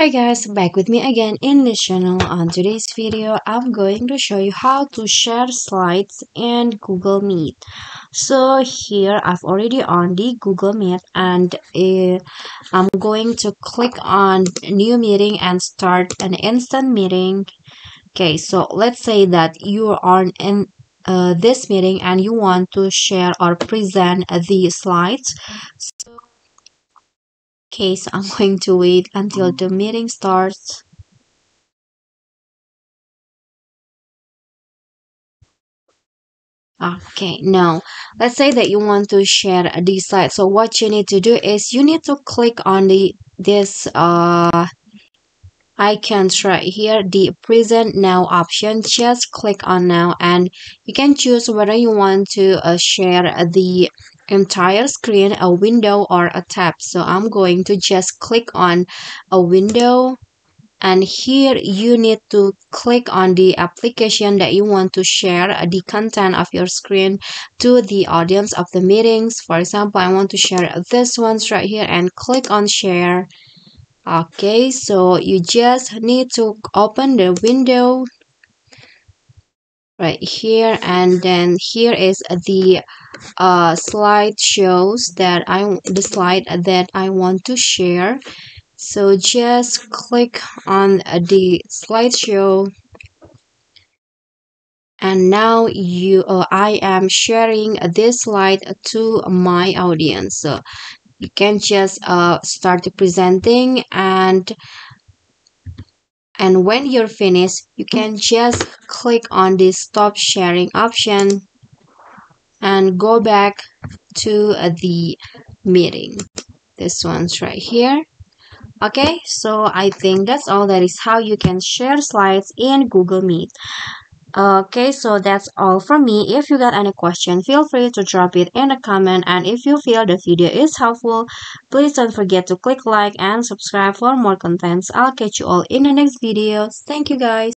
Hey guys, back with me again in this channel. On today's video, I'm going to show you how to share slides in Google Meet. So here I've already on the Google Meet and uh, I'm going to click on new meeting and start an instant meeting. Okay, so let's say that you are in uh, this meeting and you want to share or present the slides. So case I'm going to wait until the meeting starts. Okay, now let's say that you want to share the slide. So what you need to do is you need to click on the this uh icons right here the present now option just click on now and you can choose whether you want to uh, share the entire screen a window or a tab. So i'm going to just click on a window and here you need to click on the application that you want to share the content of your screen to the audience of the meetings. For example i want to share this ones right here and click on share. Okay so you just need to open the window right here and then here is the uh, slide shows that I the slide that I want to share. So just click on the slideshow. And now you uh, I am sharing this slide to my audience. So you can just uh, start presenting and and when you're finished you can just click on the stop sharing option and go back to uh, the meeting. This one's right here. Okay so i think that's all. That is how you can share slides in google meet okay so that's all from me. If you got any question feel free to drop it in a comment. And if you feel the video is helpful please don't forget to click like and subscribe for more contents. I'll catch you all in the next videos thank you guys